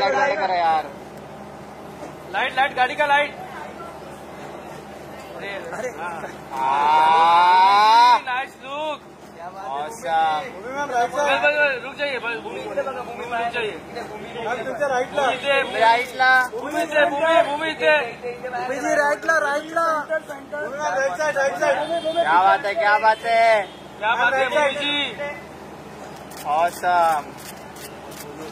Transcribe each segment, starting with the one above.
Light light. करा यार। Light light गाड़ी का लाइट। अरे नाइस लुक रुक जाइए भूमि भूमी रुक जाइए। राईट साईड राईट साईड क्या बात है क्या बात है क्या बात है भूमी जी। Awesome भूमीजी सेंटर भूमी इकडे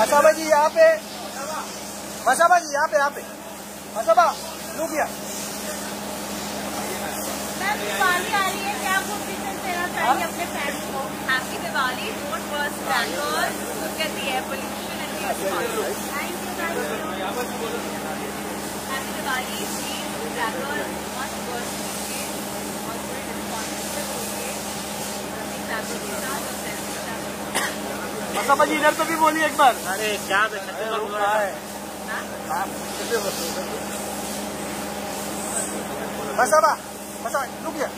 मसाबाजी यहाँ पे। मसाबाजी यहाँ पे यहाँ पे। मसाबा मैम दिवाली आ रही है। क्या आपको देना चाहिए अपने फैंस को। Happy Diwali don't burst crackers look at the air pollution and the thank you happy Diwali please और रिस्पॉन्सिबल और सेल्फी के साथ मसाबाजी इधर तो भी बोलिए एक बार। अरे क्या बेटा Masaba here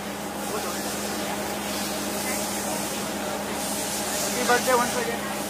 happy birthday once again